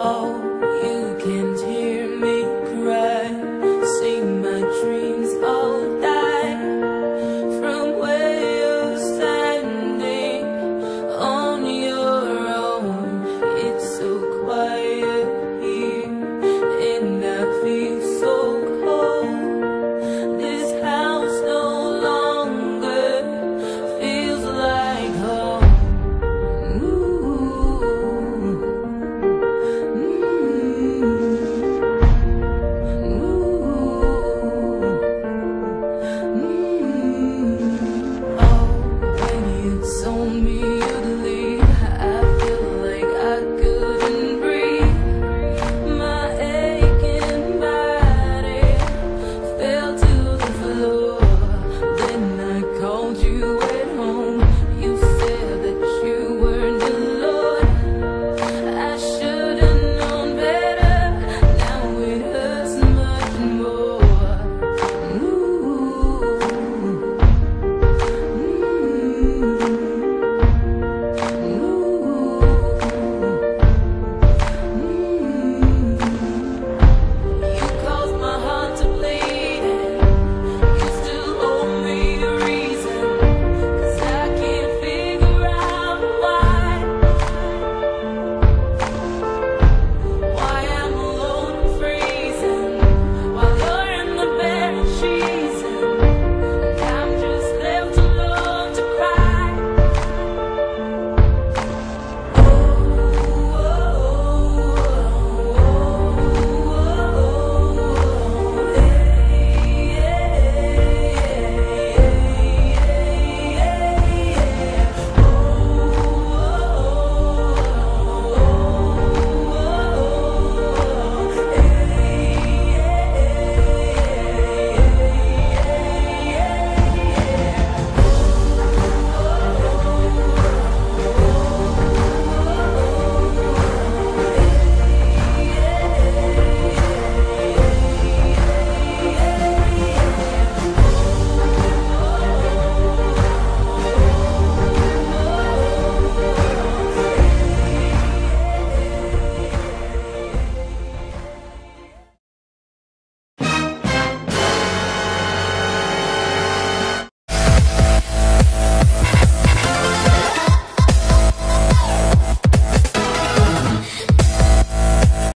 Oh.